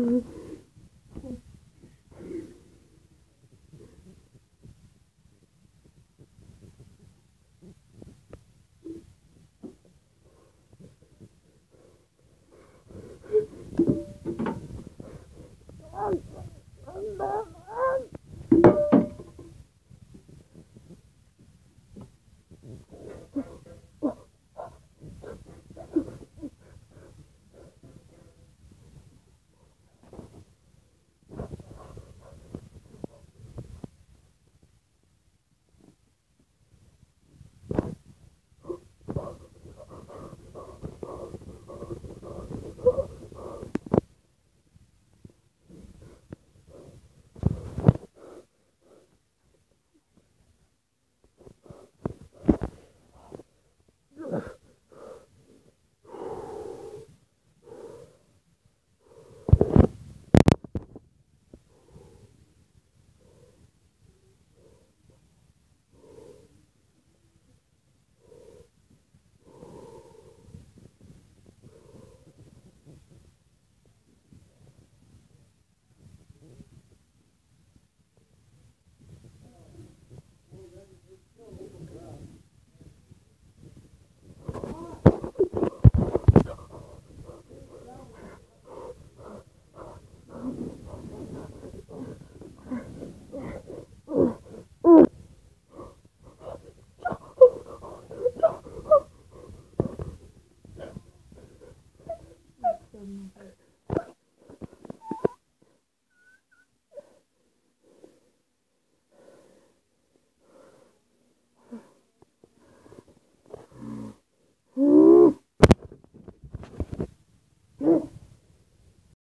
Hmm.